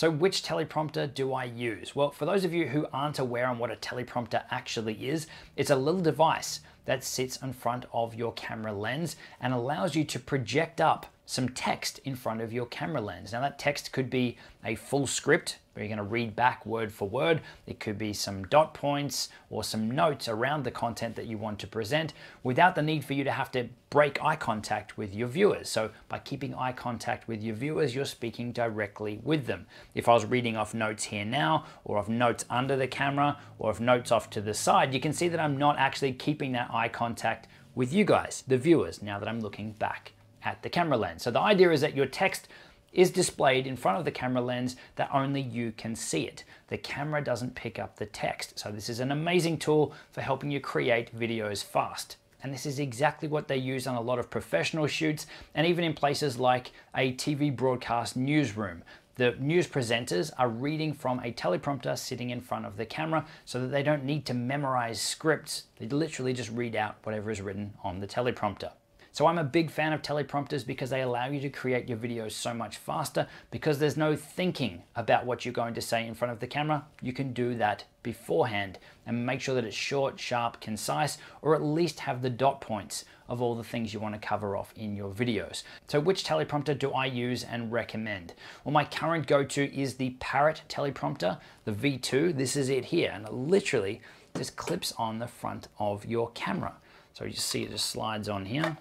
So which teleprompter do I use? Well, for those of you who aren't aware on what a teleprompter actually is, it's a little device that sits in front of your camera lens and allows you to project up some text in front of your camera lens. Now that text could be a full script where you're going to read back word for word. It could be some dot points or some notes around the content that you want to present without the need for you to have to break eye contact with your viewers. So by keeping eye contact with your viewers, you're speaking directly with them. If I was reading off notes here now, or of notes under the camera, or of notes off to the side, you can see that I'm not actually keeping that eye contact with you guys, the viewers, now that I'm looking back at the camera lens. So the idea is that your text is displayed in front of the camera lens that only you can see it. The camera doesn't pick up the text. So this is an amazing tool for helping you create videos fast. And this is exactly what they use on a lot of professional shoots and even in places like a TV broadcast newsroom. The news presenters are reading from a teleprompter sitting in front of the camera so that they don't need to memorize scripts. They literally just read out whatever is written on the teleprompter. So I'm a big fan of teleprompters because they allow you to create your videos so much faster because there's no thinking about what you're going to say in front of the camera. You can do that beforehand and make sure that it's short, sharp, concise, or at least have the dot points of all the things you want to cover off in your videos. So which teleprompter do I use and recommend? Well, my current go-to is the Parrot teleprompter, the V2. This is it here, and it literally just clips on the front of your camera. So you see it just slides on here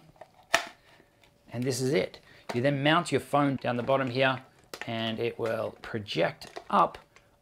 and this is it. You then mount your phone down the bottom here and it will project up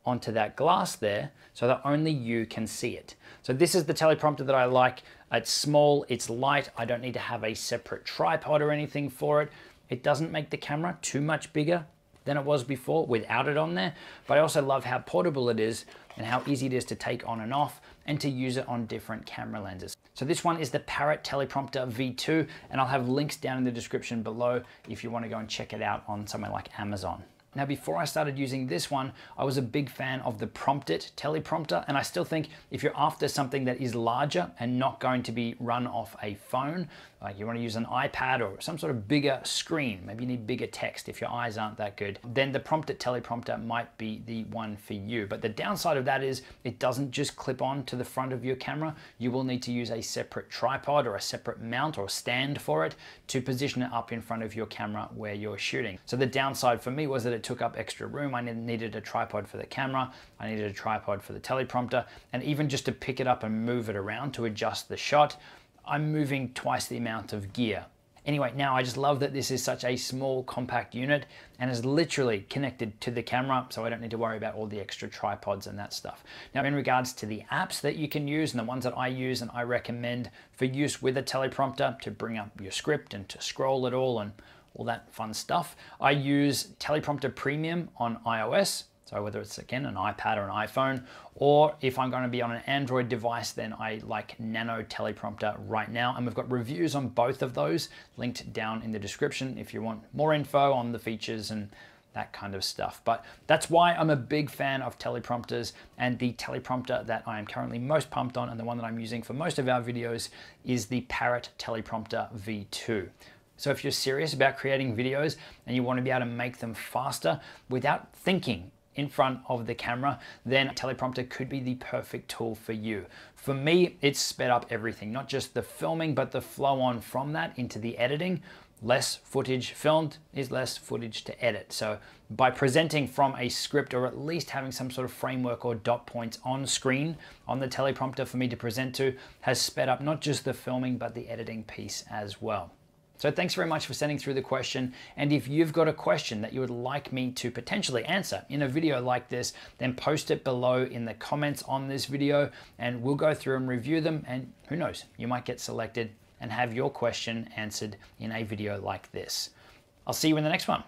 onto that glass there so that only you can see it. So this is the teleprompter that I like. It's small, it's light. I don't need to have a separate tripod or anything for it. It doesn't make the camera too much bigger than it was before without it on there. But I also love how portable it is and how easy it is to take on and off and to use it on different camera lenses. So this one is the Parrot Teleprompter V2 and I'll have links down in the description below if you want to go and check it out on somewhere like Amazon. Now, before I started using this one, I was a big fan of the Promptit teleprompter, and I still think if you're after something that is larger and not going to be run off a phone, like you want to use an iPad or some sort of bigger screen, maybe you need bigger text if your eyes aren't that good, then the Promptit teleprompter might be the one for you. But the downside of that is it doesn't just clip on to the front of your camera. You will need to use a separate tripod or a separate mount or stand for it to position it up in front of your camera where you're shooting. So the downside for me was that it took up extra room. I needed a tripod for the camera, I needed a tripod for the teleprompter, and even just to pick it up and move it around to adjust the shot, I'm moving twice the amount of gear. Anyway, now I just love that this is such a small compact unit and is literally connected to the camera so I don't need to worry about all the extra tripods and that stuff. Now in regards to the apps that you can use and the ones that I use and I recommend for use with a teleprompter to bring up your script and to scroll it all and all that fun stuff. I use Teleprompter Premium on iOS so whether it's again an iPad or an iPhone, or if I'm going to be on an Android device, then I like Nano Teleprompter right now. And we've got reviews on both of those linked down in the description if you want more info on the features and that kind of stuff. But that's why I'm a big fan of teleprompters and the teleprompter that I am currently most pumped on and the one that I'm using for most of our videos is the Parrot Teleprompter V2. So if you're serious about creating videos and you want to be able to make them faster without thinking in front of the camera, then teleprompter could be the perfect tool for you. For me, it's sped up everything, not just the filming, but the flow on from that into the editing. Less footage filmed is less footage to edit. So by presenting from a script or at least having some sort of framework or dot points on screen on the teleprompter for me to present to has sped up not just the filming, but the editing piece as well. So thanks very much for sending through the question. And if you've got a question that you would like me to potentially answer in a video like this, then post it below in the comments on this video and we'll go through and review them. And who knows, you might get selected and have your question answered in a video like this. I'll see you in the next one.